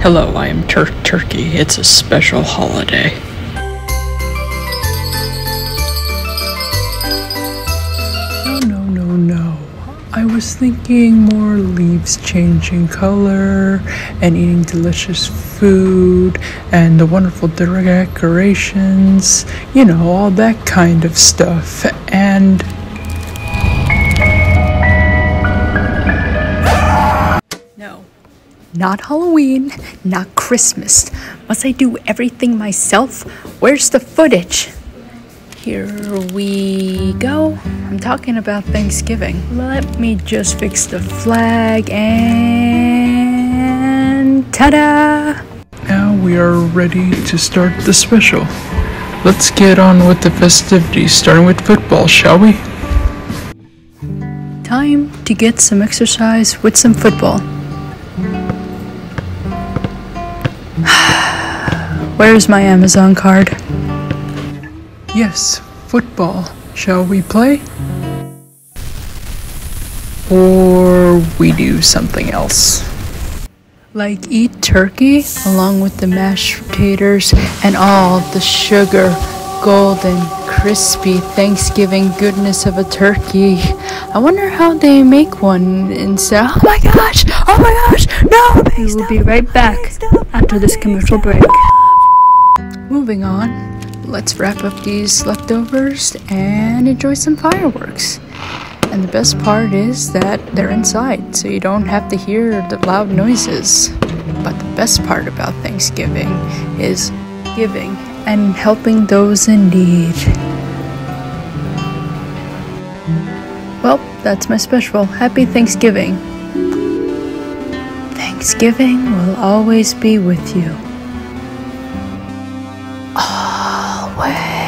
Hello, I am Turk Turkey. It's a special holiday. No, no, no, no. I was thinking more leaves changing color and eating delicious food and the wonderful decorations, you know, all that kind of stuff. And Not Halloween, not Christmas. Must I do everything myself? Where's the footage? Here we go. I'm talking about Thanksgiving. Let me just fix the flag and ta da! now we are ready to start the special. Let's get on with the festivities, starting with football, shall we? Time to get some exercise with some football. Where's my Amazon card? Yes, football. Shall we play? Or we do something else? Like eat turkey along with the mashed potatoes and all the sugar, golden, crispy Thanksgiving goodness of a turkey. I wonder how they make one instead. Oh my gosh! Oh my gosh! No! We will be right back after this commercial break. Moving on, let's wrap up these leftovers and enjoy some fireworks. And the best part is that they're inside, so you don't have to hear the loud noises. But the best part about Thanksgiving is giving and helping those in need. Well, that's my special. Happy Thanksgiving. Thanksgiving will always be with you. Always.